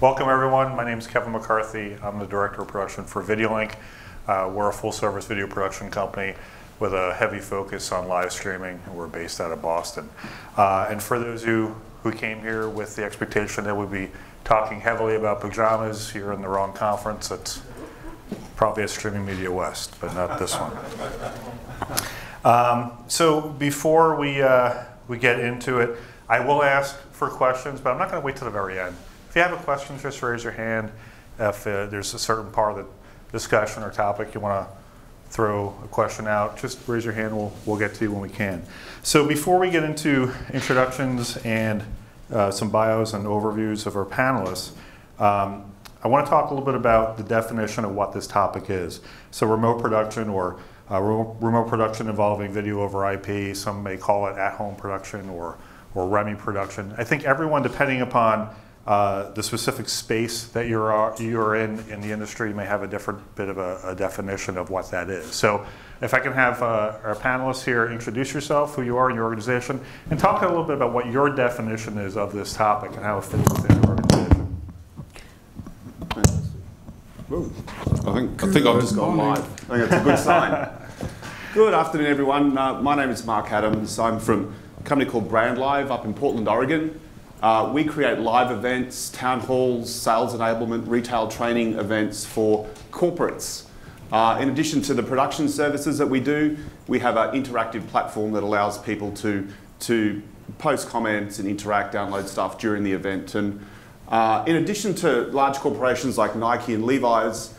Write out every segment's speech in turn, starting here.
Welcome everyone. My name is Kevin McCarthy. I'm the Director of Production for VideoLink. Uh, we're a full service video production company with a heavy focus on live streaming. We're based out of Boston. Uh, and for those who, who came here with the expectation that we'd be talking heavily about pajamas, you're in the wrong conference. It's probably at Streaming Media West, but not this one. Um, so before we, uh, we get into it, I will ask for questions, but I'm not going to wait till the very end. If you have a question, just raise your hand. If uh, there's a certain part of the discussion or topic you want to throw a question out, just raise your hand. We'll, we'll get to you when we can. So before we get into introductions and uh, some bios and overviews of our panelists, um, I want to talk a little bit about the definition of what this topic is. So remote production or uh, remote production involving video over IP, some may call it at-home production or, or REMI production. I think everyone, depending upon uh, the specific space that you're, uh, you're in in the industry may have a different bit of a, a definition of what that is. So if I can have uh, our panelists here introduce yourself, who you are in your organization, and talk a little bit about what your definition is of this topic and how it fits within your organization. I think, I think I've just gone live. I think that's a good sign. good afternoon, everyone. Uh, my name is Mark Adams. I'm from a company called Brandlive up in Portland, Oregon. Uh, we create live events, town halls, sales enablement, retail training events for corporates. Uh, in addition to the production services that we do, we have an interactive platform that allows people to, to post comments and interact, download stuff during the event. And uh, in addition to large corporations like Nike and Levi's,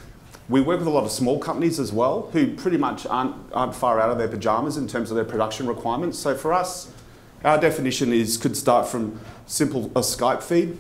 we work with a lot of small companies as well who pretty much aren't, aren't far out of their pajamas in terms of their production requirements. So for us, our definition is could start from simple a Skype feed.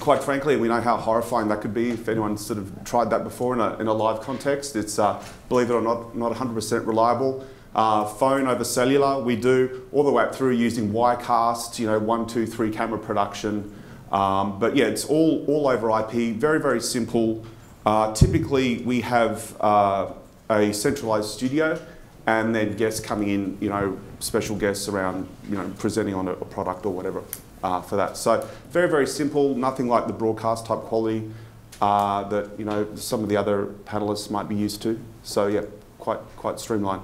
Quite frankly, we know how horrifying that could be if anyone's sort of tried that before in a, in a live context. It's, uh, believe it or not, not 100% reliable. Uh, phone over cellular, we do all the way up through using Wirecast, you know, one, two, three camera production. Um, but yeah, it's all, all over IP, very, very simple. Uh, typically, we have uh, a centralized studio and then guests coming in, you know, special guests around, you know, presenting on a, a product or whatever uh, for that. So very, very simple, nothing like the broadcast type quality uh, that, you know, some of the other panelists might be used to. So yeah, quite, quite streamlined.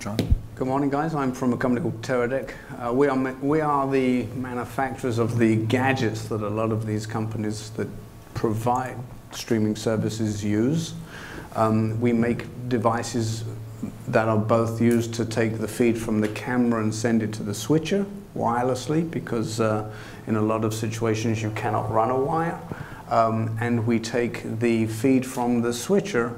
Jon? Good morning, guys. I'm from a company called Teradek. Uh, we, are we are the manufacturers of the gadgets that a lot of these companies that provide streaming services use. Um, we make devices that are both used to take the feed from the camera and send it to the switcher wirelessly because uh, in a lot of situations you cannot run a wire. Um, and we take the feed from the switcher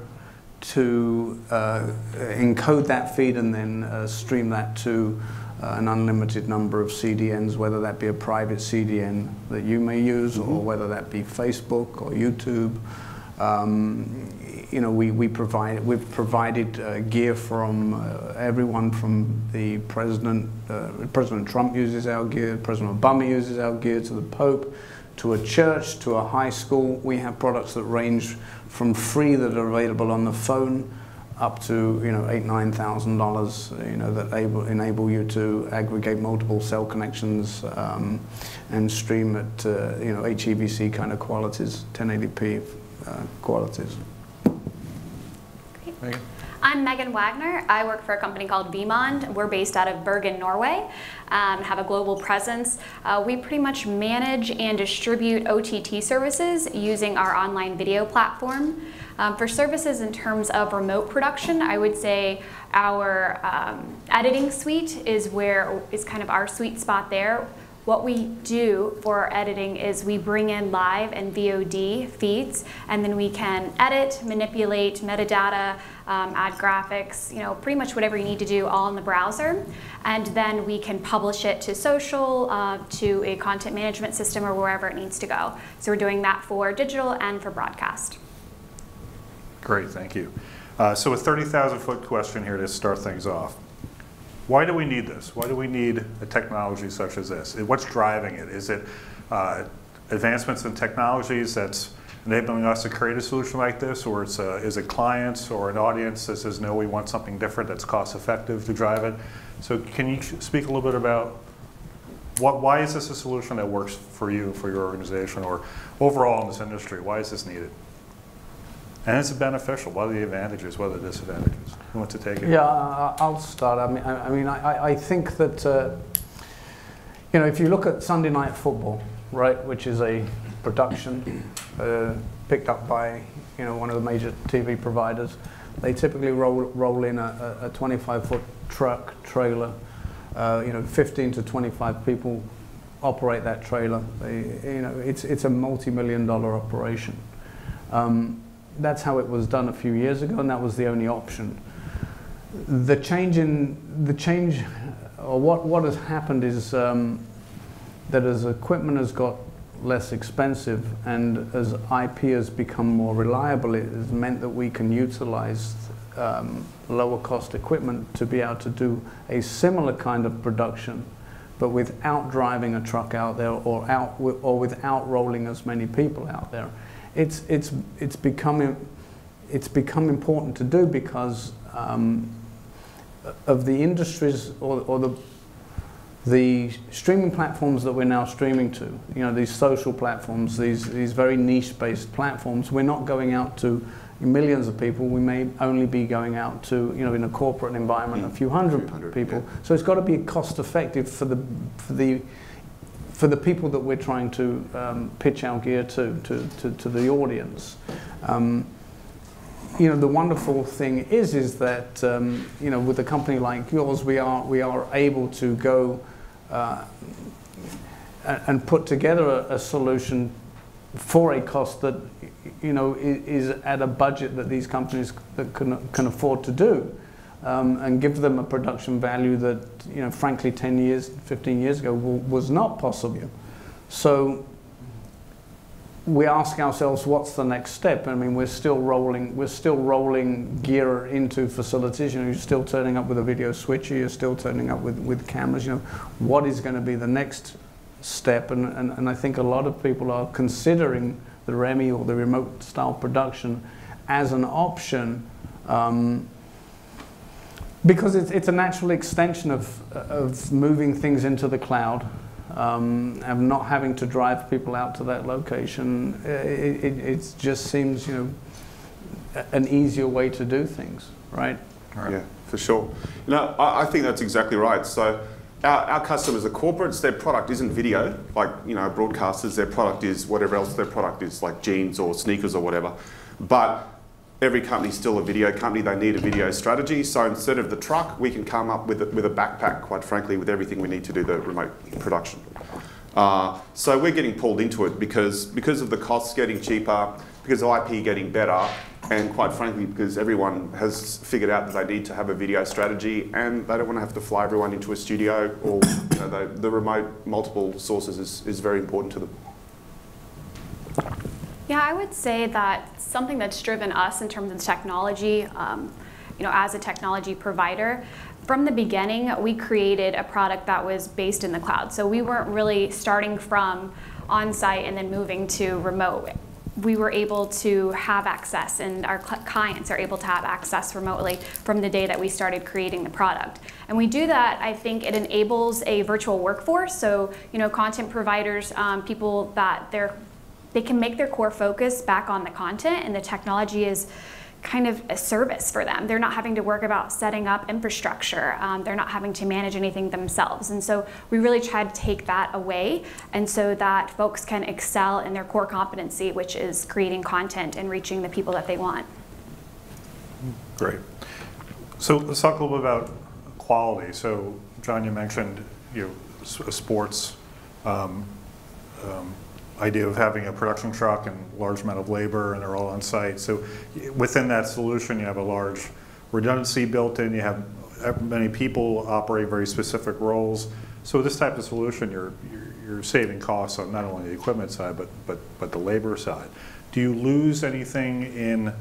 to uh, encode that feed and then uh, stream that to uh, an unlimited number of CDNs, whether that be a private CDN that you may use mm -hmm. or whether that be Facebook or YouTube. Um, you know, we, we provide, we've provided uh, gear from uh, everyone from the president, uh, President Trump uses our gear, President Obama uses our gear, to the Pope, to a church, to a high school. We have products that range from free that are available on the phone up to you know eight nine thousand dollars you know that able, enable you to aggregate multiple cell connections um, and stream at uh, you know HEVC kind of qualities 1080p uh, qualities. Megan? I'm Megan Wagoner. I work for a company called Vimond. We're based out of Bergen, Norway, um, have a global presence. Uh, we pretty much manage and distribute OTT services using our online video platform. Um, for services in terms of remote production, I would say our um, editing suite is where is kind of our sweet spot there. What we do for our editing is we bring in live and VOD feeds, and then we can edit, manipulate metadata, um, add graphics, you know, pretty much whatever you need to do all in the browser. And then we can publish it to social, uh, to a content management system, or wherever it needs to go. So we're doing that for digital and for broadcast. Great, thank you. Uh, so a 30,000 foot question here to start things off. Why do we need this? Why do we need a technology such as this? What's driving it? Is it uh, advancements in technologies that's enabling us to create a solution like this, or it's a, is it clients or an audience that says, no, we want something different that's cost effective to drive it? So can you speak a little bit about what, why is this a solution that works for you, for your organization, or overall in this industry? Why is this needed? And is it beneficial? What are the advantages? What are the disadvantages? Who wants to take it? Yeah, I'll start. I mean, I, I, mean, I, I think that uh, you know if you look at Sunday Night Football, right, which is a production uh, picked up by you know one of the major TV providers, they typically roll roll in a, a 25 foot truck trailer. Uh, you know, 15 to 25 people operate that trailer. They, you know, it's it's a multi-million dollar operation. Um, that's how it was done a few years ago, and that was the only option. The change in the change, or what what has happened is um, that as equipment has got less expensive and as IP has become more reliable, it has meant that we can utilize um, lower cost equipment to be able to do a similar kind of production, but without driving a truck out there or out or without rolling as many people out there it's, it's, it's, become, it's become important to do because um, of the industries or, or the, the streaming platforms that we're now streaming to, you know, these social platforms, these, these very niche-based platforms, we're not going out to millions of people. We may only be going out to, you know, in a corporate environment, a few hundred, few hundred people. Yeah. So it's got to be cost-effective for the, for the for the people that we're trying to um, pitch our gear to, to, to, to the audience. Um, you know, the wonderful thing is, is that, um, you know, with a company like yours, we are, we are able to go uh, and put together a, a, solution for a cost that, you know, is at a budget that these companies that can, can afford to do um, and give them a production value that, you know, frankly, 10 years, 15 years ago was not possible. So we ask ourselves, what's the next step? I mean, we're still rolling, we're still rolling gear into facilities. You know, you're still turning up with a video switcher, you're still turning up with, with cameras. You know, what is going to be the next step? And, and, and I think a lot of people are considering the REMI or the remote style production as an option um, because it's, it's a natural extension of, of moving things into the cloud um, and not having to drive people out to that location. It, it, it just seems, you know, an easier way to do things, right? right. Yeah, for sure. You know, I, I think that's exactly right. So our, our, customers are corporates, their product isn't video, like, you know, broadcasters, their product is whatever else their product is, like jeans or sneakers or whatever. But every company is still a video company. They need a video strategy. So instead of the truck, we can come up with a, with a backpack, quite frankly, with everything we need to do the remote production. Uh, so we're getting pulled into it because, because of the costs getting cheaper, because of IP getting better, and quite frankly, because everyone has figured out that they need to have a video strategy and they don't want to have to fly everyone into a studio or you know, the, the remote multiple sources is, is very important to them. Yeah, I would say that something that's driven us in terms of technology, um, you know, as a technology provider, from the beginning, we created a product that was based in the cloud. So we weren't really starting from on-site and then moving to remote. We were able to have access and our clients are able to have access remotely from the day that we started creating the product. And we do that, I think it enables a virtual workforce. So, you know, content providers, um, people that they're they can make their core focus back on the content and the technology is kind of a service for them. They're not having to work about setting up infrastructure. Um, they're not having to manage anything themselves. And so we really try to take that away and so that folks can excel in their core competency, which is creating content and reaching the people that they want. Great. So let's talk a little bit about quality. So Jon, you mentioned you know, sports um, um, idea of having a production truck and large amount of labor and they're all on site. So within that solution, you have a large redundancy built in. You have many people operate very specific roles. So this type of solution, you're, you're saving costs on not only the equipment side, but, but, but the labor side. Do you lose anything in, uh,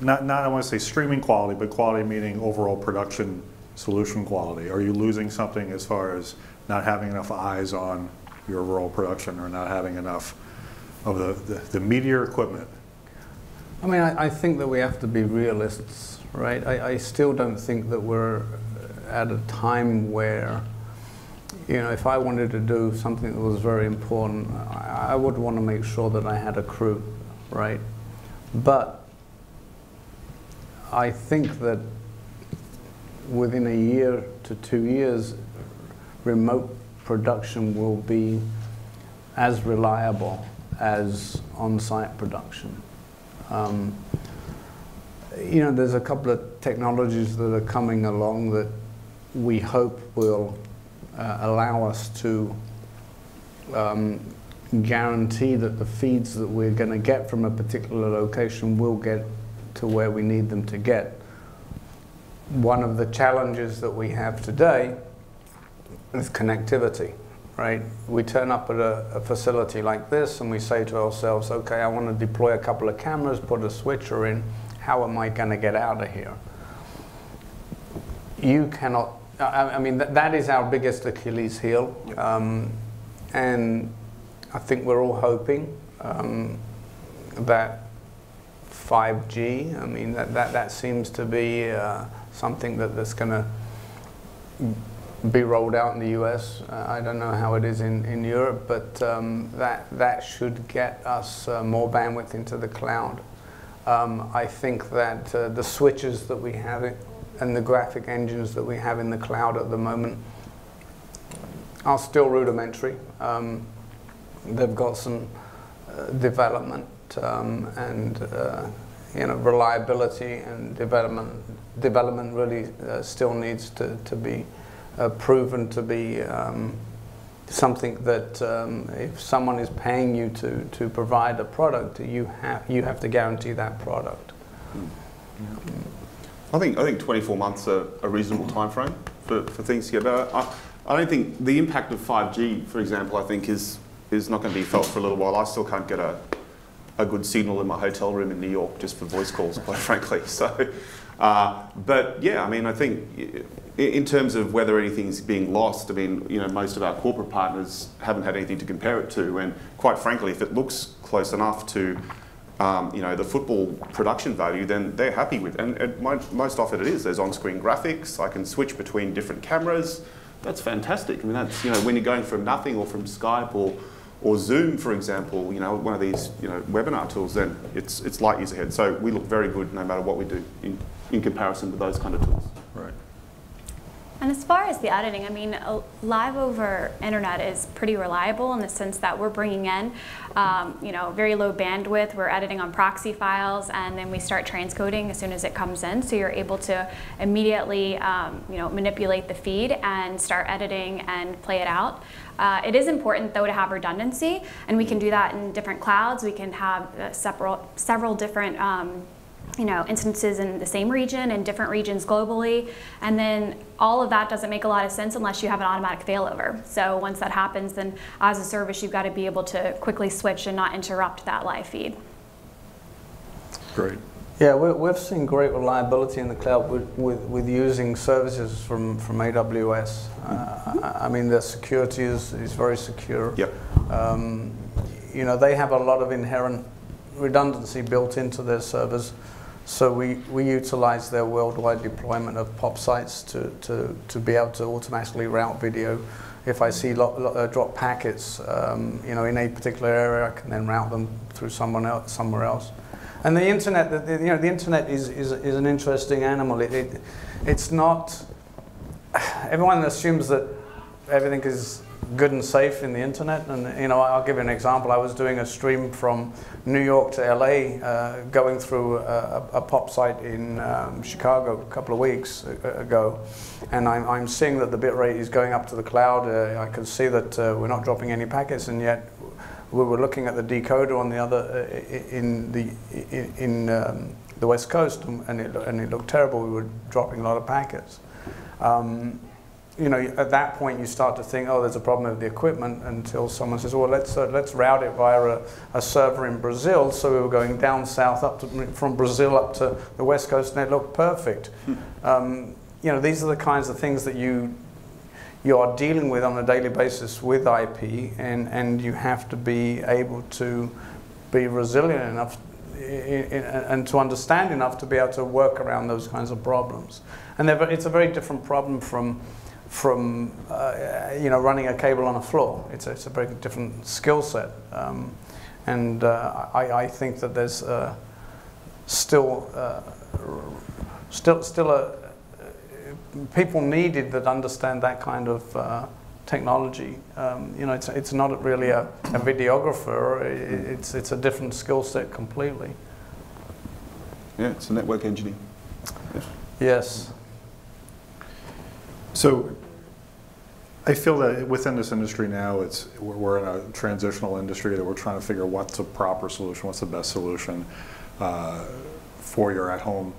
not, not I want to say streaming quality, but quality meaning overall production solution quality? Are you losing something as far as not having enough eyes on your rural production or not having enough of the, the, the media equipment? I mean, I, I, think that we have to be realists, right? I, I still don't think that we're at a time where you know, if I wanted to do something that was very important, I, I would want to make sure that I had a crew, right? But I think that within a year to two years, remote production will be as reliable as on-site production. Um, you know, there's a couple of technologies that are coming along that we hope will uh, allow us to um, guarantee that the feeds that we're going to get from a particular location will get to where we need them to get. One of the challenges that we have today is connectivity, right? We turn up at a, a facility like this and we say to ourselves, okay, I want to deploy a couple of cameras, put a switcher in, how am I going to get out of here? You cannot I, I mean, that, that is our biggest Achilles heel. Um, and I think we're all hoping um, that 5G, I mean, that, that, that seems to be uh, something that, that's going to be rolled out in the US. Uh, I don't know how it is in, in Europe, but um, that, that should get us uh, more bandwidth into the cloud. Um, I think that uh, the switches that we have and the graphic engines that we have in the cloud at the moment are still rudimentary. Um, they've got some uh, development um, and uh, you know reliability and development. Development really uh, still needs to, to be proven to be um, something that um, if someone is paying you to, to provide a product, you have you have to guarantee that product. I think I think 24 months are a reasonable time frame for, for things to get better. I, I don't think the impact of 5G, for example, I think is is not going to be felt for a little while. I still can't get a a good signal in my hotel room in New York just for voice calls, quite frankly. So, uh, but yeah, I mean, I think in terms of whether anything's being lost, I mean, you know, most of our corporate partners haven't had anything to compare it to, and quite frankly, if it looks close enough to um, you know, the football production value, then they're happy with it. And, and most often it is. There's on-screen graphics. I can switch between different cameras. That's fantastic. I mean, that's, you know, when you're going from nothing or from Skype or, or Zoom, for example, you know, one of these, you know, webinar tools, then it's, it's light years ahead. So we look very good no matter what we do in, in comparison to those kind of tools. Right. And as far as the editing, I mean, live over internet is pretty reliable in the sense that we're bringing in, um, you know, very low bandwidth. We're editing on proxy files, and then we start transcoding as soon as it comes in. So you're able to immediately, um, you know, manipulate the feed and start editing and play it out. Uh, it is important though to have redundancy, and we can do that in different clouds. We can have uh, several several different um, you know, instances in the same region and different regions globally. And then all of that doesn't make a lot of sense unless you have an automatic failover. So once that happens, then as a service, you've got to be able to quickly switch and not interrupt that live feed. Great. Yeah, we have seen great reliability in the cloud with, with, with using services from, from AWS. Uh, I mean, their security is, is very secure. Yep. Um, you know, they have a lot of inherent redundancy built into their servers. So we, we utilize their worldwide deployment of POP sites to, to, to be able to automatically route video. If I see lo, lo, uh, drop packets, um, you know, in a particular area, I can then route them through someone else, somewhere else. And the internet, the, the, you know, the internet is, is, is an interesting animal. It, it, it's not, everyone assumes that everything is good and safe in the internet. And you know, I'll give you an example. I was doing a stream from New York to LA, uh, going through a, a, pop site in um, Chicago a couple of weeks ago, and I'm, I'm seeing that the bitrate is going up to the cloud. Uh, I can see that uh, we're not dropping any packets, and yet we were looking at the decoder on the other uh, in the in, in um, the west coast, and it, and it looked terrible. We were dropping a lot of packets. Um, you know, at that point you start to think, oh, there's a problem with the equipment until someone says, well, let's, uh, let's route it via a, a, server in Brazil. So we were going down south up to, from Brazil up to the west coast and it looked perfect. Hmm. Um, you know, these are the kinds of things that you, you are dealing with on a daily basis with IP and, and you have to be able to be resilient enough and to understand enough to be able to work around those kinds of problems. And it's a very different problem from from uh, you know running a cable on a floor. It's a, it's a very different skill set, um, and uh, I, I think that there's uh, still uh, still still a people needed that understand that kind of uh, technology. Um, you know, it's, it's not really a, a videographer. It's, it's a different skill set completely. Yeah, it's a network engineer. Yeah. Yes. So I feel that within this industry now, it's we're in a transitional industry that we're trying to figure what's a proper solution, what's the best solution uh, for your at-home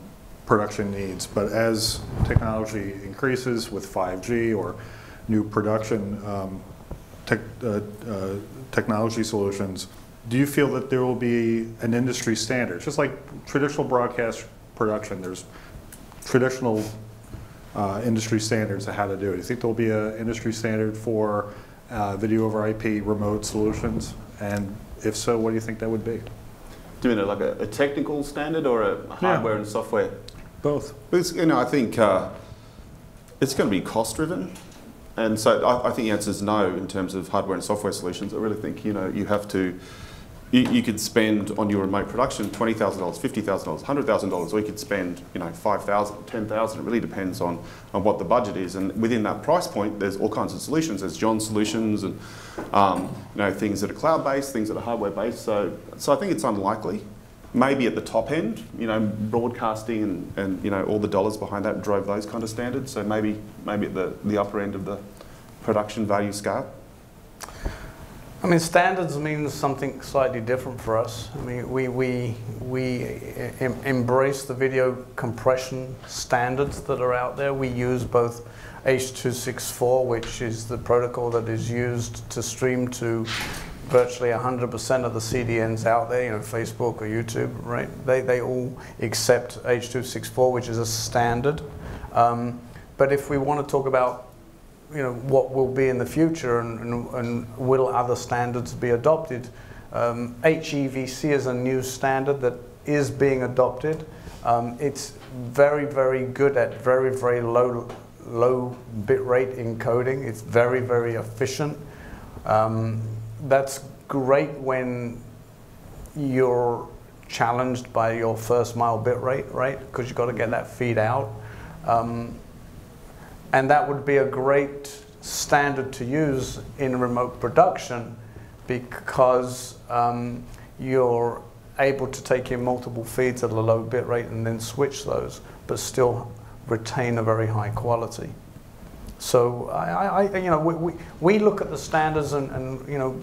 production needs. But as technology increases with 5G or new production um, tech, uh, uh, technology solutions, do you feel that there will be an industry standard? Just like traditional broadcast production, there's traditional uh, industry standards of how to do it. Do you think there'll be an industry standard for uh, video over IP remote solutions? And if so, what do you think that would be? Do you mean like a, a technical standard or a hardware yeah. and software? Both. It's, you know, I think uh, it's going to be cost driven. And so I, I, think the answer is no in terms of hardware and software solutions. I really think, you know, you have to you, you could spend on your remote production $20,000, $50,000, $100,000, or you could spend, you know, 5,000, 10,000. It really depends on, on what the budget is. And within that price point, there's all kinds of solutions. There's Jon solutions and, um, you know, things that are cloud-based, things that are hardware-based. So, so I think it's unlikely. Maybe at the top end, you know, broadcasting and, and, you know, all the dollars behind that drove those kind of standards. So maybe, maybe at the, the upper end of the production value scale. I mean, standards means something slightly different for us. I mean, we, we, we em embrace the video compression standards that are out there. We use both H.264, which is the protocol that is used to stream to virtually 100% of the CDNs out there, you know, Facebook or YouTube, right? They, they all accept H.264, which is a standard. Um, but if we want to talk about you know, what will be in the future and, and, and will other standards be adopted. Um, HEVC is a new standard that is being adopted. Um, it's very, very good at very, very low, low bit rate encoding. It's very, very efficient. Um, that's great when you're challenged by your first mile bit rate, right? Because you've got to get that feed out. Um, and that would be a great standard to use in remote production because um, you're able to take in multiple feeds at a low bit rate and then switch those, but still retain a very high quality. So I, I you know, we, we, we, look at the standards and, and, you know,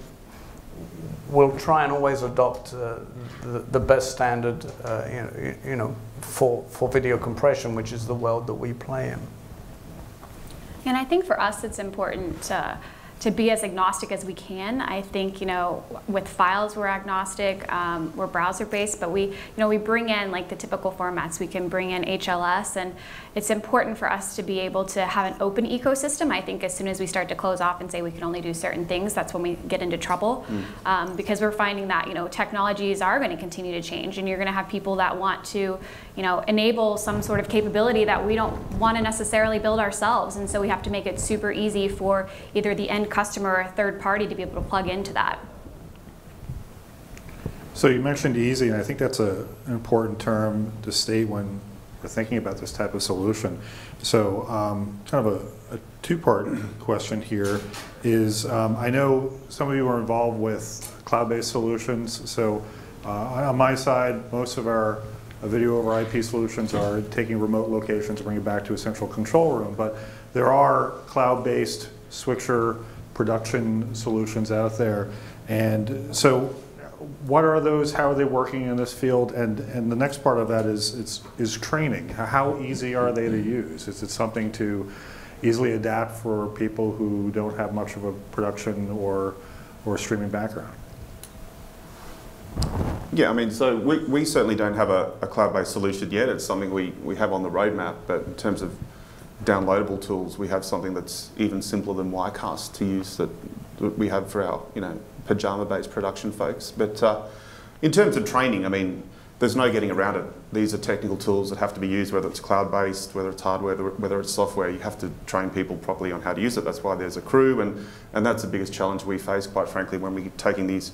we'll try and always adopt uh, the, the, best standard, uh, you know, you know, for, for video compression, which is the world that we play in. And I think for us, it's important to to be as agnostic as we can. I think, you know, with files we're agnostic, um, we're browser based, but we, you know, we bring in like the typical formats. We can bring in HLS and it's important for us to be able to have an open ecosystem. I think as soon as we start to close off and say we can only do certain things, that's when we get into trouble mm. um, because we're finding that, you know, technologies are going to continue to change and you're going to have people that want to, you know, enable some sort of capability that we don't want to necessarily build ourselves. And so we have to make it super easy for either the end customer or a third party to be able to plug into that. So you mentioned easy, and I think that's a, an important term to state when we're thinking about this type of solution. So um, kind of a, a two-part question here is, um, I know some of you are involved with cloud-based solutions. So uh, on my side, most of our video over IP solutions are taking remote locations, bringing it back to a central control room. But there are cloud-based switcher production solutions out there. And so what are those, how are they working in this field? And, and the next part of that is, is, is training. How easy are they to use? Is it something to easily adapt for people who don't have much of a production or, or streaming background? Yeah, I mean, so we, we certainly don't have a, a cloud-based solution yet. It's something we, we have on the roadmap, but in terms of downloadable tools, we have something that's even simpler than Wirecast to use that we have for our you know pajama-based production folks. But uh, in terms of training, I mean, there's no getting around it. These are technical tools that have to be used, whether it's cloud-based, whether it's hardware, whether it's software. You have to train people properly on how to use it. That's why there's a crew, and, and that's the biggest challenge we face, quite frankly, when we're taking these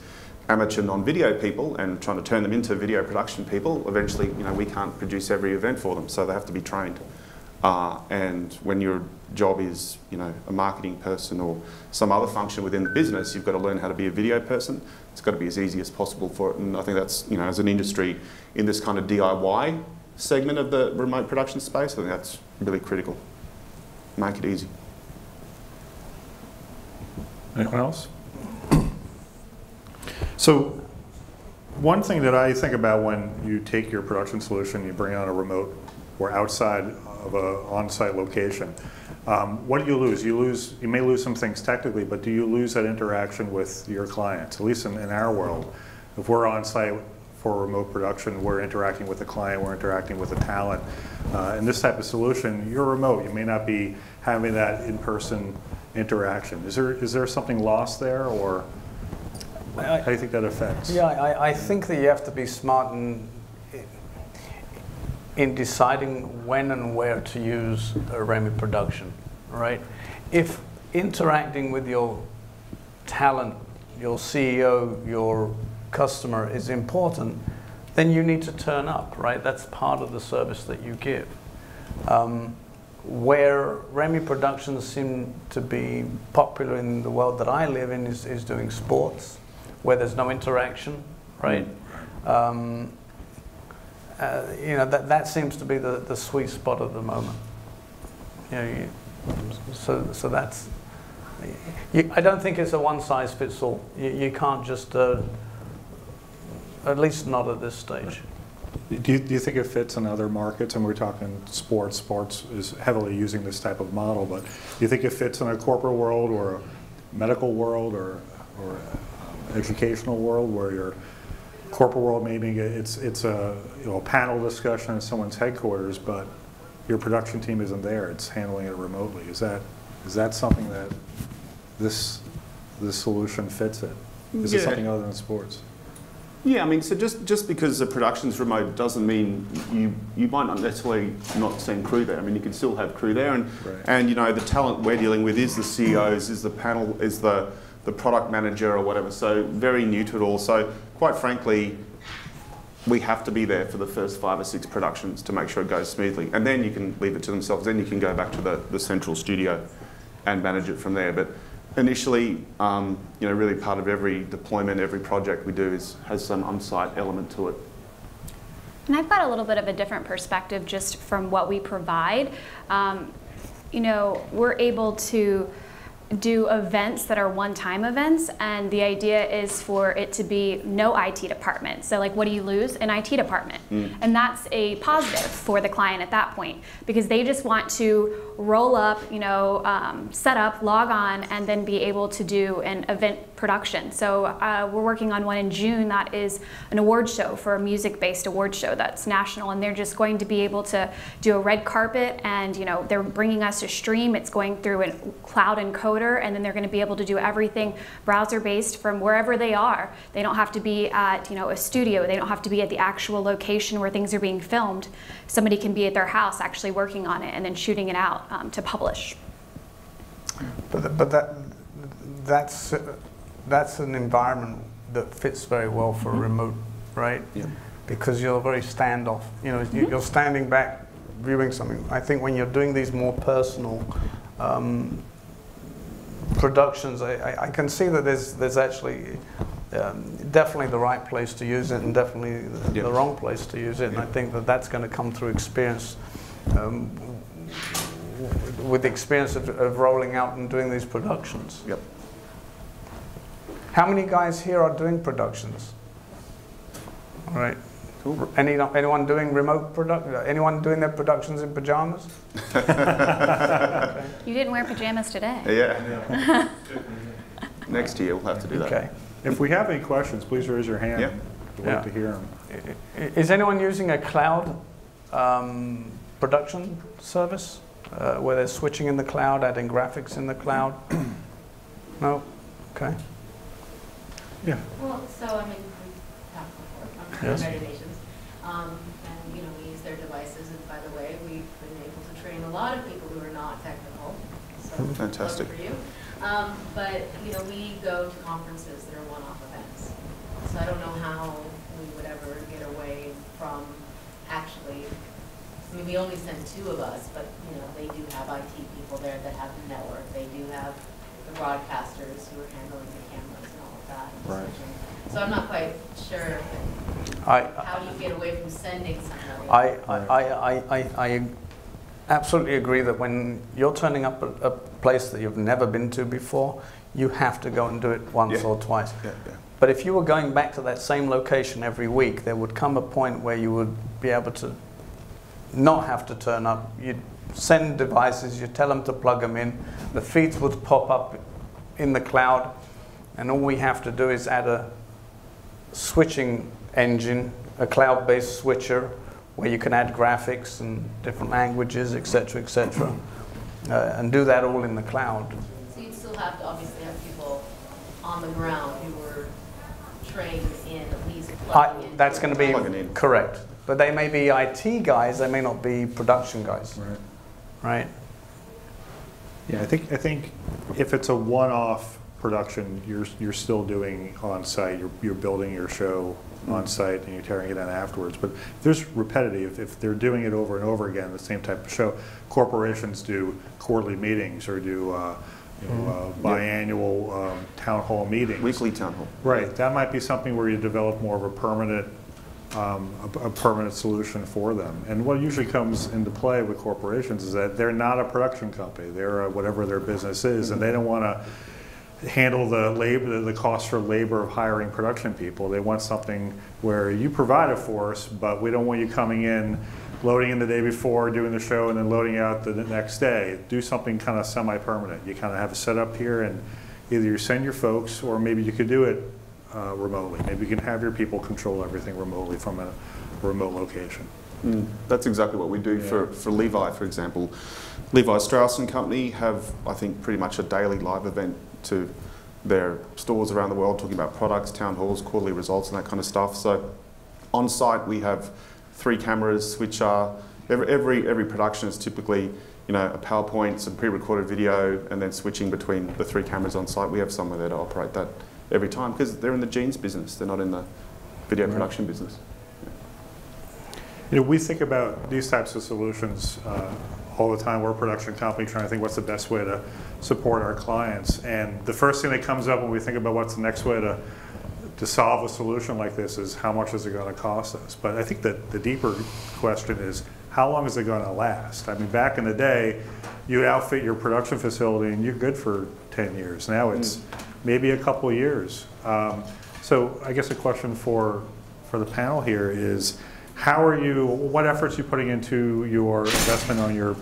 amateur non-video people and trying to turn them into video production people. Eventually, you know, we can't produce every event for them, so they have to be trained. Uh, and when your job is, you know, a marketing person or some other function within the business, you've got to learn how to be a video person. It's got to be as easy as possible for it. And I think that's, you know, as an industry in this kind of DIY segment of the remote production space, I think that's really critical. Make it easy. Anyone else? So one thing that I think about when you take your production solution, you bring on a remote or outside of a on-site location, um, what do you lose? You lose, you may lose some things technically, but do you lose that interaction with your clients? At least in, in our world, if we're on site for remote production, we're interacting with the client, we're interacting with the talent. Uh, in this type of solution, you're remote. You may not be having that in-person interaction. Is there is there something lost there, or I, how do you think that affects? Yeah, I, I think that you have to be smart in, in deciding when and where to use a REMI production, right? If interacting with your talent, your CEO, your customer is important, then you need to turn up, right? That's part of the service that you give. Um, where REMI productions seem to be popular in the world that I live in is, is doing sports, where there's no interaction, right? Um, uh, you know, that, that seems to be the, the sweet spot at the moment. You know, you, so, so that's, you, I don't think it's a one size fits all. You, you can't just, uh, at least not at this stage. Do you, do you think it fits in other markets? And we're talking sports. Sports is heavily using this type of model, but do you think it fits in a corporate world or a medical world or, or educational world where your corporate world maybe it's it's a you know a panel discussion at someone's headquarters, but your production team isn't there. It's handling it remotely. Is that is that something that this this solution fits it? Is Yeah. it something other than sports? Yeah, I mean, so just, just because the production's remote doesn't mean you, you might not necessarily not send crew there. I mean, you can still have crew there, and, Right. and you know, the talent we're dealing with is the CEOs, is the panel, is the, the product manager or whatever. So very new to it all. So quite frankly, we have to be there for the first five or six productions to make sure it goes smoothly. And then you can leave it to themselves. Then you can go back to the, the central studio and manage it from there. But initially, um, you know, really part of every deployment, every project we do is has some on-site element to it. And I've got a little bit of a different perspective just from what we provide. Um, you know, we're able to do events that are one-time events and the idea is for it to be no IT department. So like what do you lose? An IT department. And that's a positive for the client at that point because they just want to roll up, you know, um, set up, log on, and then be able to do an event production. So uh, we're working on one in June that is an award show for a music-based award show that's national, and they're just going to be able to do a red carpet, and you know they're bringing us a stream. It's going through a cloud encoder, and then they're going to be able to do everything browser-based from wherever they are. They don't have to be at you know a studio. They don't have to be at the actual location where things are being filmed. Somebody can be at their house actually working on it and then shooting it out um, to publish. But, but that, that's, that's an environment that fits very well for a remote, right? Yeah. Because you're very standoff. You know, you- you're standing back viewing something. I think when you're doing these more personal um, productions, I, I, I can see that there's, there's actually um, definitely the right place to use it and definitely the, Yeah. the wrong place to use it. And I think that that's going to come through experience um, with the experience of, of rolling out and doing these productions. Yep. How many guys here are doing productions? All right. Any, anyone doing remote product? Anyone doing their productions in pajamas? You didn't wear pajamas today. Yeah. Next year we'll have to do that. Okay. If we have any questions, please raise your hand. Yeah. We'd Yeah. to hear them. I- i- Is anyone using a cloud um, production service uh, where they're switching in the cloud, adding graphics in the cloud? no. Okay. Yeah. Well, so I mean, we've talked before on Yes. motivations. Um, and, you know, we use their devices, and by the way, we've been able to train a lot of people who are not technical, so. love Fantastic. For you. Um, but, you know, we go to conferences that are one-off events. So I don't know how we would ever get away from actually, I mean, we only send two of us, but, you know, they do have IT people there that have the network. They do have the broadcasters who are handling the cameras and all of that. and Right. So I'm not quite sure I, how do you get away from sending somebody. I, I, I, I, I absolutely agree that when you're turning up at a place that you've never been to before, you have to go and do it once Yeah. or twice. Yeah, yeah. But if you were going back to that same location every week, there would come a point where you would be able to not have to turn up. You'd send devices, you tell them to plug them in, the feeds would pop up in the cloud, and all we have to do is add a switching engine, a cloud-based switcher, where you can add graphics and different languages, etc., etc., uh, and do that all in the cloud. So you'd still have to obviously have people on the ground who were trained in at least I, that's going to be Plugging in. correct. But they may be IT guys, they may not be production guys, Right. right? Yeah, I think, I think if it's a one-off production, you're, you're still doing on-site, you're, you're building your show on-site and you're tearing it down afterwards. But if there's repetitive, if they're doing it over and over again, the same type of show, corporations do quarterly meetings or do, uh, you know, uh, biannual um, town hall meetings. Weekly town hall. Right, that might be something where you develop more of a permanent, um, a a permanent solution for them. And what usually comes into play with corporations is that they're not a production company, they're a whatever their business is, and they don't want to handle the labor, the cost for labor of hiring production people. They want something where you provide a force, but we don't want you coming in, loading in the day before, doing the show, and then loading out the next day. Do something kind of semi-permanent. You kind of have a setup here, and either you send your folks, or maybe you could do it uh, remotely. Maybe you can have your people control everything remotely from a remote location. Mm, that's exactly what we do for, for Levi, for example. Levi Strauss and Company have, I think, pretty much a daily live event to their stores around the world, talking about products, town halls, quarterly results, and that kind of stuff. So, on site we have three cameras, which are every every, every production is typically you know a PowerPoint, some pre-recorded video, and then switching between the three cameras on site. We have someone there to operate that every time because they're in the jeans business. They're not in the video production business. You know, we think about these types of solutions uh, all the time. We're a production company trying to think what's the best way to support our clients. And the first thing that comes up when we think about what's the next way to, to solve a solution like this is how much is it going to cost us? But I think that the deeper question is how long is it going to last? I mean, back in the day, you outfit your production facility and you're good for 10 years. Now it's maybe a couple of years. Um, so I guess a question for, for the panel here is, how are you, what efforts are you putting into your investment on your,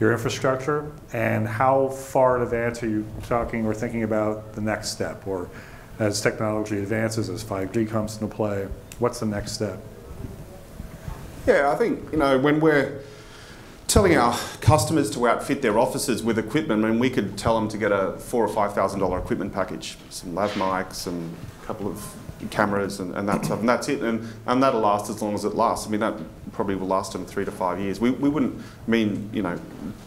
your infrastructure? And how far in advance are you talking or thinking about the next step? Or as technology advances, as 5G comes into play, what's the next step? Yeah, I think, you know, when we're telling our customers to outfit their offices with equipment, I mean, we could tell them to get a four or five thousand dollar equipment package, some lav mics, some couple of cameras and, and that stuff, and that's it, and, and that'll last as long as it lasts. I mean, that probably will last them three to five years. We, we wouldn't mean, you know,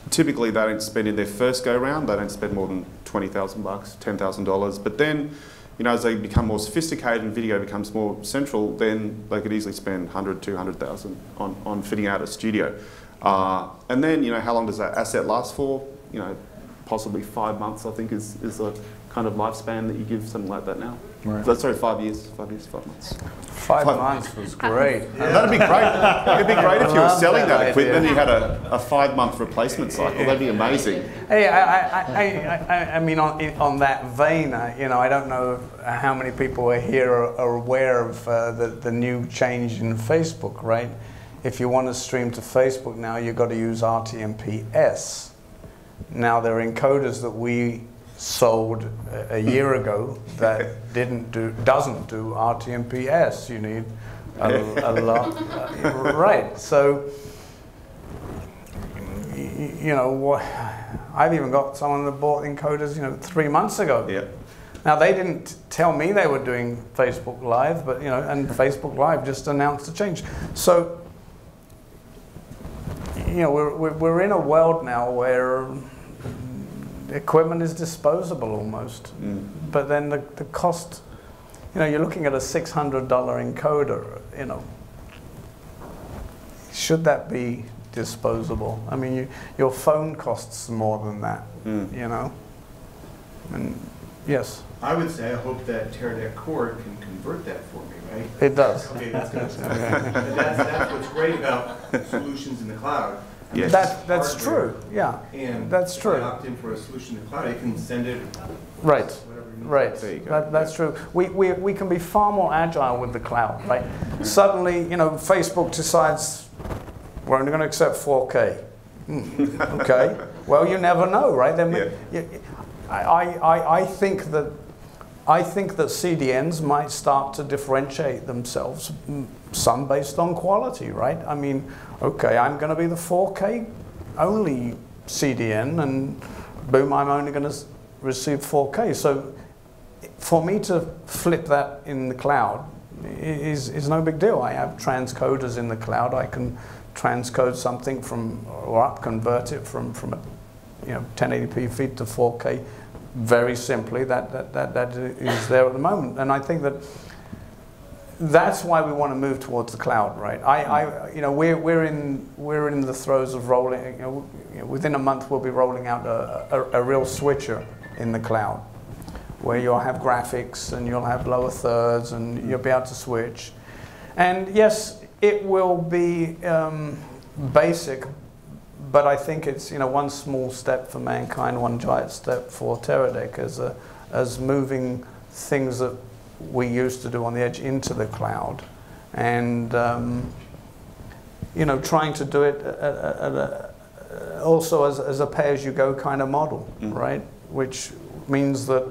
typically they don't spend in their first go round, they don't spend more than 20,000 bucks, $10,000, but then, you know, as they become more sophisticated and video becomes more central, then they could easily spend 100, 200,000 on, on fitting out a studio. Uh, and then, you know, how long does that asset last for? You know, possibly five months, I think, is, is a kind of lifespan that you give something like that now. Right. So, sorry, five years, five years, five months. Five, Five- months was great. That'd be great. It'd be great if you were selling that that equipment and you had a, a five month replacement cycle. That'd be amazing. Hey, I, I, I, I, I mean, on, on that vein, you know, I don't know how many people are here are, are aware of uh, the, the new change in Facebook, right? If you want to stream to Facebook now, you've got to use RTMP-S. Now, there are encoders that we sold a, a year ago that didn't do, doesn't do RTMP-S. You need a, a lot, uh, right? So, you know, I've even got someone that bought encoders, you know, three months ago. Yeah. Now they didn't tell me they were doing Facebook Live, but you know, and Facebook Live just announced a change. So you know, we're, we're in a world now where equipment is disposable almost. Mm. But then the, the cost, you know, you're looking at a $600 encoder, you know. Should that be disposable? I mean, you, your phone costs more than that, Mm. you know? And yes, I would say I hope that Teradek Core can convert that for me, right? it does. Okay, that's good. And that's, that's what's great about solutions in the cloud. Yes. That, that's true, yeah. And That's true. Opt in for a solution in the cloud, I can send it Right. whatever you need. Right, There you go. that, that's true. We, we, we can be far more agile with the cloud, right? Suddenly, you know, Facebook decides we're only going to accept 4K. Hmm, okay, well, you never know, right? Then Yeah. you- I, I, I think that I think that CDNs might start to differentiate themselves, mm, some based on quality, right? I mean, okay, I'm going to be the 4K only CDN, and boom, I'm only going to receive 4K. So for me to flip that in the cloud is, is no big deal. I have transcoders in the cloud. I can transcode something from, or up convert it from, from a you know, 1080p feed to 4K very simply. That, that, that, that is there at the moment. And I think that that's why we want to move towards the cloud, right? I, I, you know, we're, we're, in, we're in the throes of rolling, you know, you know, within a month we'll be rolling out a, a, a real switcher in the cloud where you'll have graphics and you'll have lower thirds and you'll be able to switch. And yes, it will be um, basic, but I think it's you know one small step for mankind, one giant step for Teradek as a, as moving things that we used to do on the edge into the cloud, and um, you know trying to do it at, at, a, also as, as a pay-as-you-go kind of model, Mm. right? Which means that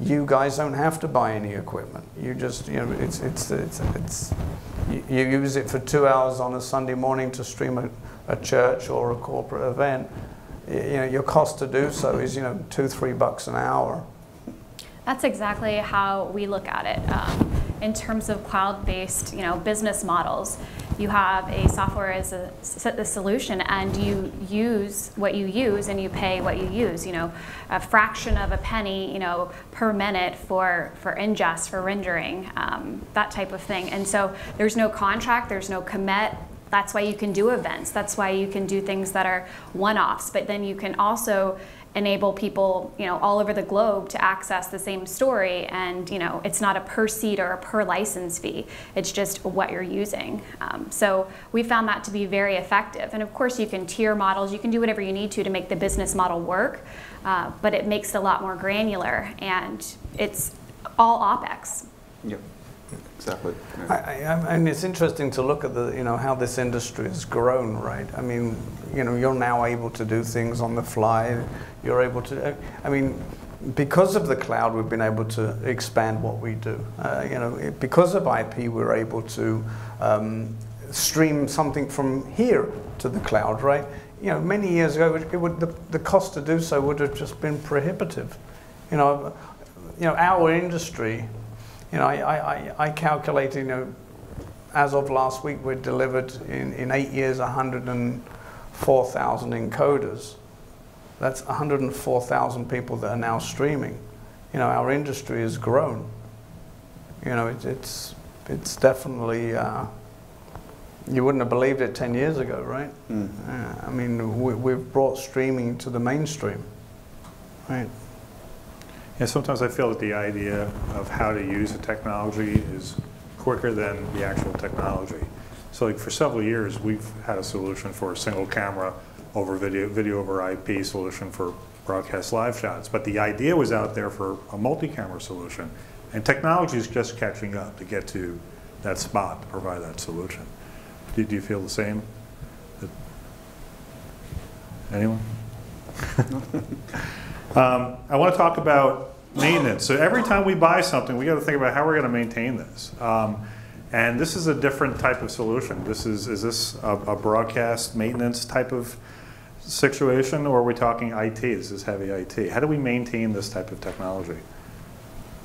you guys don't have to buy any equipment. You just, you know, it's, it's, it's, it's you, you use it for two hours on a Sunday morning to stream a, a church or a corporate event. You know, your cost to do so is, you know, two, three bucks an hour. That's exactly how we look at it. Um, in terms of cloud-based, you know, business models, you have a software as a, a solution, and you use what you use, and you pay what you use. You know, a fraction of a penny, you know, per minute for for ingest, for rendering, um, that type of thing. And so there's no contract, there's no commit. That's why you can do events. That's why you can do things that are one-offs. But then you can also enable people, you know, all over the globe to access the same story and, you know, it's not a per seat or a per license fee. It's just what you're using. Um, so we found that to be very effective. And of course you can tier models, you can do whatever you need to to make the business model work, uh, but it makes it a lot more granular and it's all OpEx. Yep. Exactly. Yeah. I, and it's interesting to look at the, you know, how this industry has grown, right? I mean, you know, you're now able to do things on the fly. You're able to, I mean, because of the cloud, we've been able to expand what we do. Uh, you know, because of IP, we're able to um, stream something from here to the cloud, right? You know, many years ago, it would, the, the cost to do so would have just been prohibitive. You know, you know, our industry, you know, I, I, I- calculated, you know, as of last week, we'd delivered in, in eight years 104,000 encoders. That's 104,000 people that are now streaming. You know, our industry has grown. You know, it, it's, it's definitely, uh, you wouldn't have believed it 10 years ago, right? Mm. Uh, I mean, we, we've brought streaming to the mainstream, right? Yeah, sometimes I feel that the idea of how to use a technology is quicker than the actual technology. So like for several years, we've had a solution for a single camera over video, video over IP solution for broadcast live shots. But the idea was out there for a multi-camera solution. And technology is just catching up to get to that spot to provide that solution. Do, do you feel the same? Anyone? Um, I want to talk about maintenance. So every time we buy something, we got to think about how we're going to maintain this. Um, and this is a different type of solution. This is is this a, a broadcast maintenance type of situation, or are we talking IT? This is heavy IT. How do we maintain this type of technology?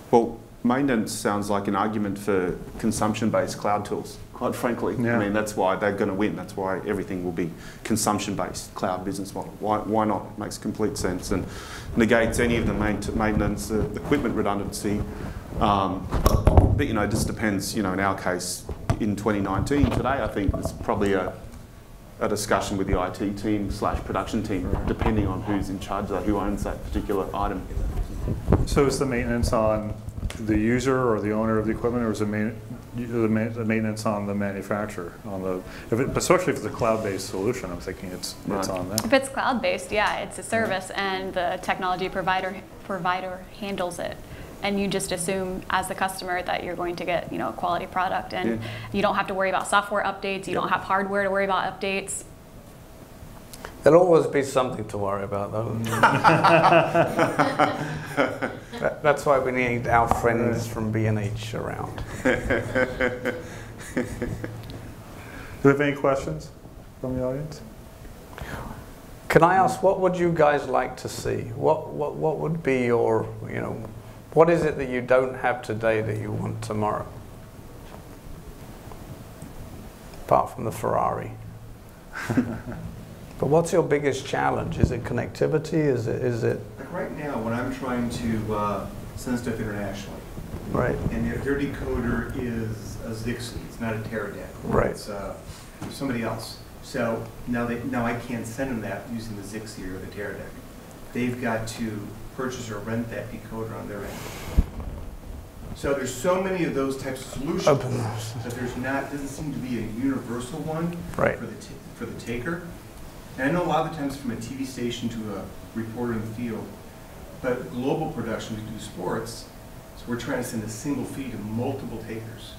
Well, maintenance sounds like an argument for consumption-based cloud tools, quite frankly. Yeah. I mean, that's why they're going to win. That's why everything will be consumption-based cloud business model. Why, why not? It makes complete sense and negates any of the maintenance, the equipment redundancy. Um, but, you know, it just depends, you know, in our case, in 2019, today, I think it's probably a, a discussion with the IT team slash production team, depending on who's in charge of that, who owns that particular item. So is the maintenance on the user or the owner of the equipment, or is it main, the ma- maintenance on the manufacturer? On the, if it, especially if it's a cloud-based solution, I'm thinking it's, it's on them. If it's cloud-based, yeah, it's a service and the technology provider, provider handles it. And you just assume as the customer that you're going to get, you know, a quality product and Yeah. you don't have to worry about software updates, you don't have hardware to worry about updates. There'll always be something to worry about, though. That- That's why we need our friends from B&H around. Do we have any questions from the audience? Can I ask, what would you guys like to see? What, what, what would be your, you know, what is it that you don't have today that you want tomorrow? Apart from the Ferrari. but what's your biggest challenge? Is it connectivity? Is it, is it, right now, when I'm trying to uh, send stuff internationally, right? and their, their decoder is a Zixi, it's not a Teradek. Right. It's uh, somebody else. So now they, now I can't send them that using the Zixi or the Teradek. They've got to purchase or rent that decoder on their end. So there's so many of those types of solutions. Open. That there's not, doesn't seem to be a universal one. Right. For the, for the taker. And I know a lot of the times from a TV station to a reporter in the field, but global production, we do sports, so we're trying to send a single feed to multiple takers.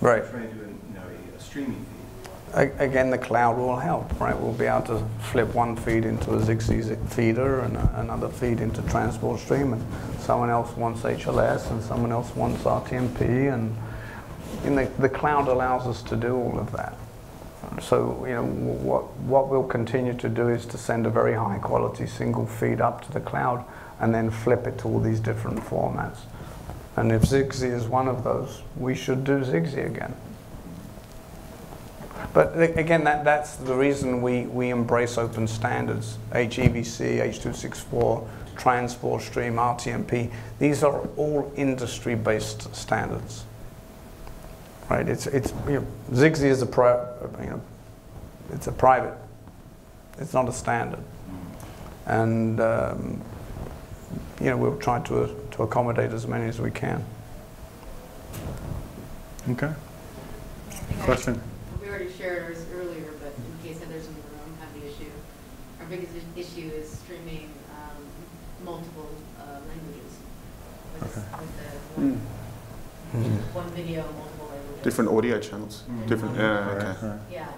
Right. We're Trying to do, a, you know, a- streaming feed. Again, the cloud will help, right? We'll be able to flip one feed into a Zixi zi- feeder and a- another feed into transport stream, and someone else wants HLS and someone else wants RTMP, and in the, the cloud allows us to do all of that. So, you know, what, what we'll continue to do is to send a very high quality single feed up to the cloud and then flip it to all these different formats. And if Zixi is one of those, we should do Zixi again. But again, that, that's the reason we, we embrace open standards. HEVC, H.264, Transport Stream, RTMP. These are all industry-based standards. Right? It's, it's, you know, Zixi is a, pri- you know, it's a private. It's not a standard. And, um, you know, we'll try to, to accommodate as many as we can. Okay. I think I- Question? We already shared ours earlier, but in case others in the room have the issue, our biggest issue is streaming um, multiple uh, languages. With with the one- one video, multiple languages. Different audio channels. Different, yeah, okay. Right, right. Yeah,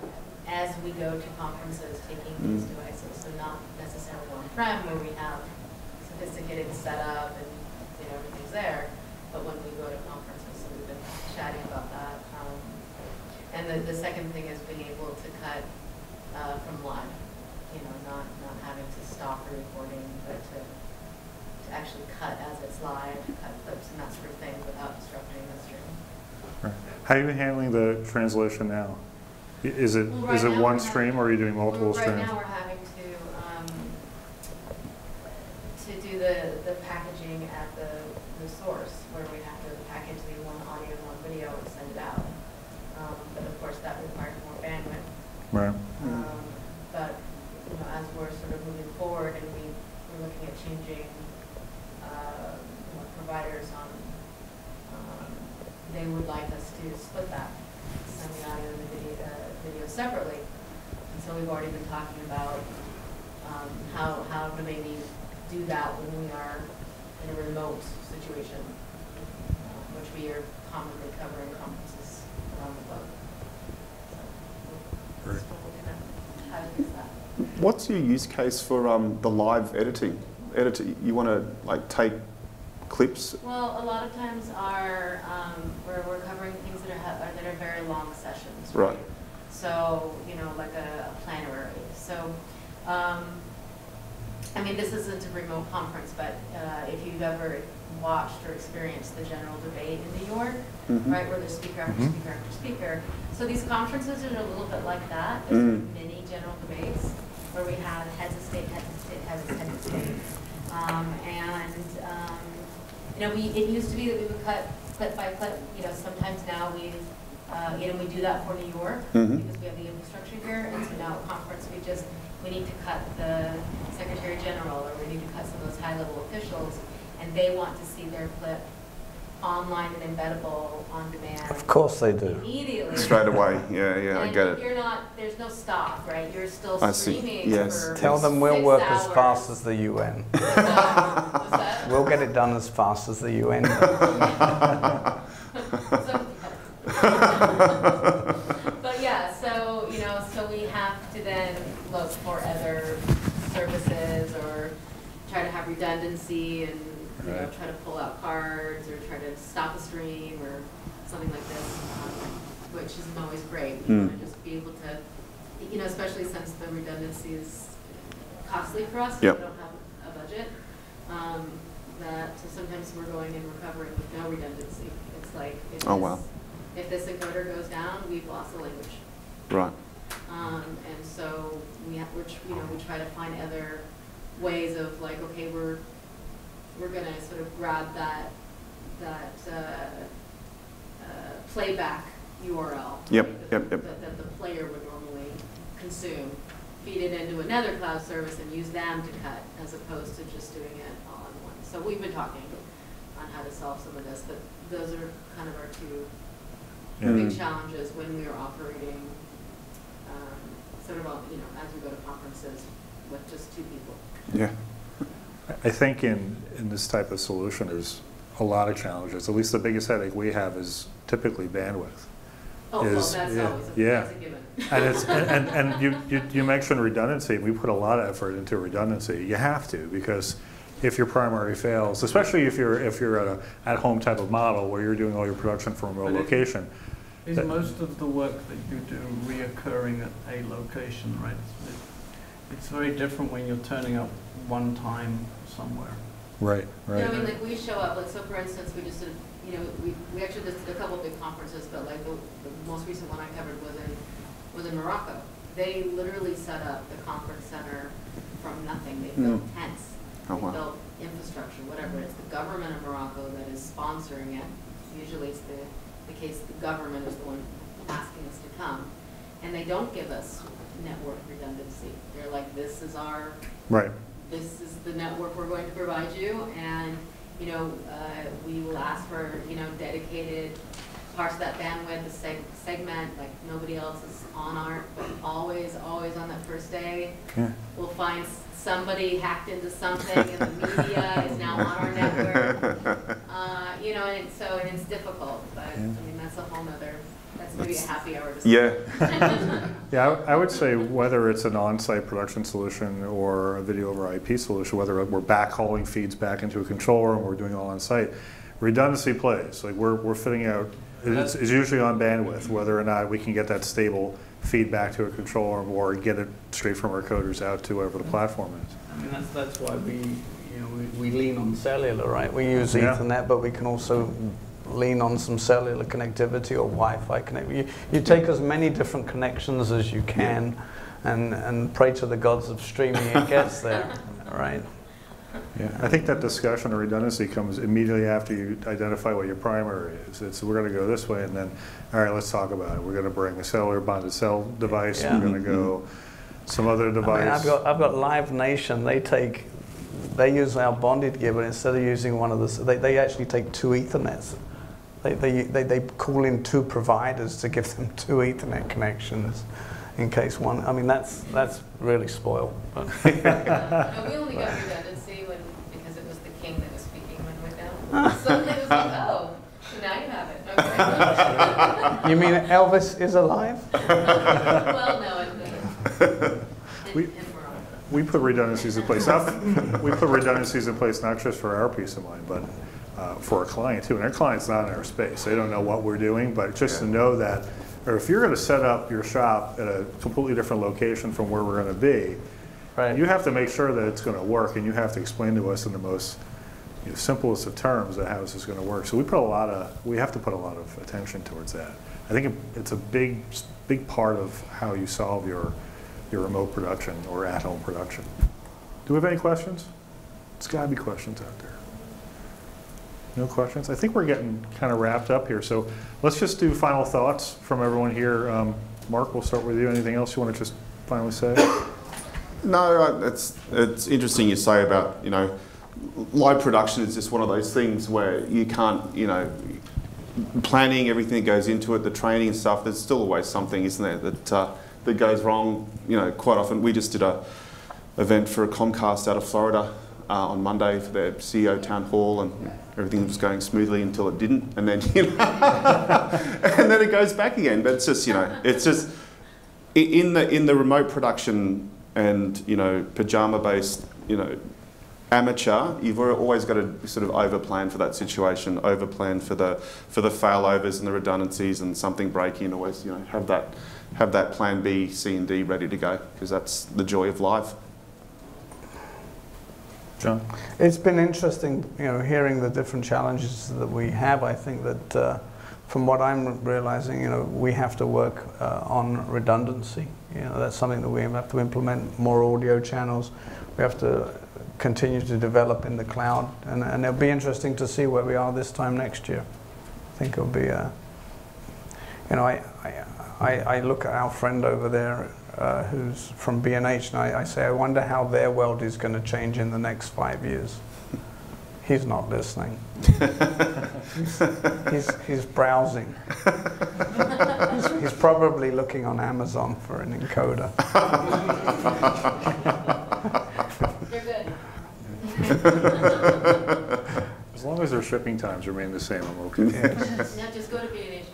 as we go to conferences, taking Mm. these devices, so not necessarily on-prem where we have sophisticated setup and, you know, everything's there, but when we go to conferences, so we've been chatting about that. Um, And the, the second thing is being able to cut uh, from live, you know, not, not having to stop the recording, but to, to actually cut as it's live, cut clips and that sort of thing without disrupting the stream. Right. How are you handling the translation now? Is it, Well, is it one stream or are you doing multiple Well, streams? Right now, we're having to, um, to do the, the packaging at the, the source, where we have to package the one audio and one video and send it out. Um, But of course, that requires more bandwidth. Right. Um, But, you know, as we're sort of moving forward and we, we're looking at changing, uh, you know, providers on, um, they would like us to split that, send the audio and the video, uh, video separately. And so we've already been talking about, um, how, how to maybe do that when we are in a remote situation, uh, which we are commonly covering conferences around the globe. So, we're Great. still looking at how to use that. What's your use case for um, the live editing? Edit, you want to like take clips? Well, a lot of times our, um, we're, we're covering things that are, ha- are- that are very long sessions. Right. So, you know, like a, a plenary. So, um, I mean, this isn't a remote conference, but, uh, if you've ever watched or experienced the general debate in New York, Mhm. right, where there's speaker after Mhm. speaker after speaker. So these conferences are a little bit like that. There's Mm. mini general debates where we have heads of state, heads of state, heads of heads of state. Um, and, um, you know, we, it used to be that we would cut clip by clip, you know, sometimes now we, uh, you know, we do that for New York Mhm. because we have the infrastructure here, and so now at conference, we just, we need to cut the Secretary General, or we need to cut some of those high-level officials, and they want to see their clip online and embeddable on demand. Of course they do. Immediately. Straight away, yeah, yeah, I get it. You're not, there's no stop, right? You're still I see. Yes. for Tell them we'll six work as fast as the UN. What's that? What's that? We'll get it done as fast as the UN. So- But yeah, so, you know, so we have to then look for other services or try to have redundancy and, you know, try to pull out cards or try to stop a stream or something like this, um, which isn't always great. Hmm. want to just be able to, you know, especially since the redundancy is costly for us. Yep. We don't have a budget. Um, that so sometimes we're going and recovering with no redundancy. It's like, Oh, wow. If this encoder goes down, we've lost the language. Right. Um, and so we have, we're, you know, we try to find other ways of like, okay, we're, we're gonna sort of grab that, that, uh, uh, playback URL. Yep, right, yep, that- yep. That, that the player would normally consume, feed it into another cloud service and use them to cut, as opposed to just doing it all in one. So we've been talking on how to solve some of this, but those are kind of our two Yeah. big Mm. challenges when we are operating, um, sort of, on- you know, as we go to conferences with just two people. Yeah. I think in, in this type of solution, there's a lot of challenges. At least the biggest headache we have is typically bandwidth. Oh, well, that's yeah, always, a- yeah. that's a given. And it's, and, and you, you, you mentioned redundancy, we put a lot of effort into redundancy. You have to, because if your primary fails, especially if you're, if you're at a at-home type of model where you're doing all your production from a remote But it- location. Is That- most of the work that you do reoccurring at a location, right? It- It's very different when you're turning up one time somewhere. Right, You know, I mean, like, we show up, like, so for instance, we just did, you know, we, we actually did a couple of big conferences, but like, the, the most recent one I covered was in, was in Morocco. They literally set up the conference center from nothing, they built Mm. tents, Oh, they wow. built infrastructure, whatever, it's the government of Morocco that is sponsoring it. Usually it's the, the case, the government is the one asking us to come, and they don't give us network redundancy. They're like, this is our Right, this is the network we're going to provide you, and, you know, uh, we will ask for, you know, dedicated parts of that bandwidth, the seg- segment, like nobody else is on our, but always, always on that first day, yeah. we'll find somebody hacked into something, and the media is now on our network. You know, and so, and it's difficult, but, I mean, that's a whole nother, that's maybe a happy hour discussion. Yeah. Yeah, I I would say whether it's an on-site production solution or a video over IP solution, whether we're backhauling feeds back into a controller and we're doing it all on-site, redundancy plays. Like we're, we're fitting out, it's, it's usually on bandwidth, whether or not we can get that stable feedback to a control room or get it straight from our coders out to whatever the platform is. I mean, that's, that's why we, you know, we, we lean on cellular, right? We use Yeah. Ethernet, but we can also lean on some cellular connectivity or Wi-Fi connectivity. You, you take as many different connections as you can and, and pray to the gods of streaming it gets there, right? Yeah, I think that discussion of redundancy comes immediately after you identify what your primary is. It's, we're gonna go this way, and then, all right, let's talk about it. We're gonna bring a cellular bonded cell device, Yeah. we're gonna go mm-hmm. some other I mean, device. I've got, I've got Live Nation, they take, they use our bonded gear, but instead of using one of the, they, they actually take two Ethernets. They, they, they, they call in two providers to give them two Ethernet connections in case one, I mean, that's, that's really spoiled. but- No, we only got redundancy when, because it was the king that was speaking when it went down. Suddenly it was like, oh, so now you have it, okay. You mean Elvis is alive? Well, no, in, the- We- in, in Morocco. We put redundancies in place, not, we put redundancies in place not just for our peace of mind, but uh, for our client too. And our client's not in our space. They don't know what we're doing, but just to know that, or if you're gonna set up your shop at a completely different location from where we're gonna be, Right. you have to make sure that it's gonna work and you have to explain to us in the most you know, simplest of terms of how this is going to work. So we put a lot of, we have to put a lot of attention towards that. I think it- it's a big, big part of how you solve your, your remote production or at-home production. Do we have any questions? There's got to be questions out there. No questions? I think we're getting kind of wrapped up here. So let's just do final thoughts from everyone here. Um, Mark, we'll start with you. Anything else you want to just finally say? No, it's it's interesting you say about you know live production is just one of those things where you can't you know planning everything that goes into it, the training and stuff. There's still always something, isn't there, that uh, that goes wrong. You know, quite often we just did a event for a Comcast out of Florida uh, on Monday for their CEO town hall, and everything was going smoothly until it didn't, and then you know, and then it goes back again. But it's just you know, it's just in the in the remote production and you know pajama based you know amateur you've always got to sort of over plan for that situation over plan for the for the failovers and the redundancies and something breaking always you know have that have that plan B C and D ready to go because that's the joy of live Jon? It's been interesting, you know, hearing the different challenges that we have. I think that uh, from what I'm realizing, you know, we have to work uh, on redundancy. You know, that's something that we have to implement more audio channels. We have to continue to develop in the cloud, and, and it'll be interesting to see where we are this time next year. I think it'll be, uh, you know, I, I, I I look at our friend over there uh, who's from B&H, and I, I say, I wonder how their world is going to change in the next five years. He's not listening. he's, he's browsing. he's, he's probably looking on Amazon for an encoder. As long as their shipping times remain the same, I'm okay. Now just go to B and H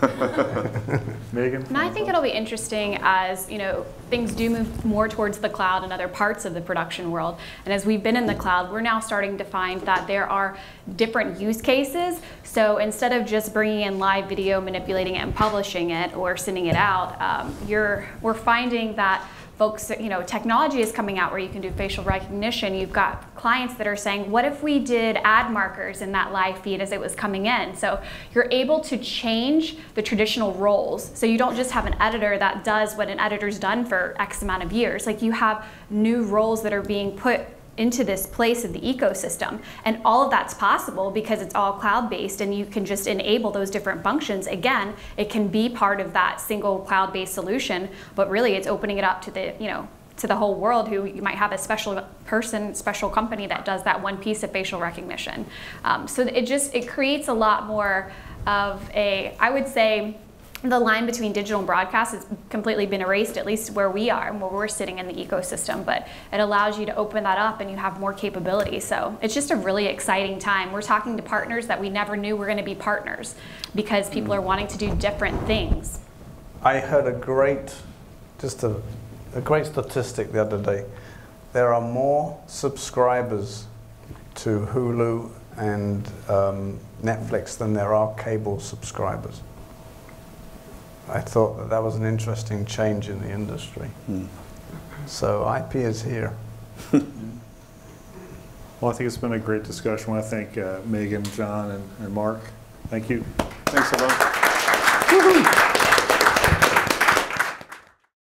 Direct. Megan? And I think it'll be interesting as, you know, things do move more towards the cloud and other parts of the production world. And as we've been in the cloud, we're now starting to find that there are different use cases. So instead of just bringing in live video, manipulating it and publishing it or sending it out, um, you're, we're finding that folks, you know, technology is coming out where you can do facial recognition. You've got clients that are saying, what if we did ad markers in that live feed as it was coming in? So you're able to change the traditional roles. So you don't just have an editor that does what an editor's done for X amount of years. Like you have new roles that are being put into this place of the ecosystem. And all of that's possible because it's all cloud based and you can just enable those different functions. Again, it can be part of that single cloud based solution, but really it's opening it up to the, you know, to the whole world who you might have a special person, special company that does that one piece of facial recognition. Um, so it just, it creates a lot more of a, I would say, the line between digital and broadcast has completely been erased, at least where we are and where we're sitting in the ecosystem. But it allows you to open that up and you have more capability. So it's just a really exciting time. We're talking to partners that we never knew were going to be partners because people are wanting to do different things. I heard a great, just a, a great statistic the other day. There are more subscribers to Hulu and um, Netflix than there are cable subscribers. I thought that that was an interesting change in the industry. So IP is here. Well, I think it's been a great discussion. I want to thank uh, Megan, Jon, and and Mark. Thank you. thanks everyone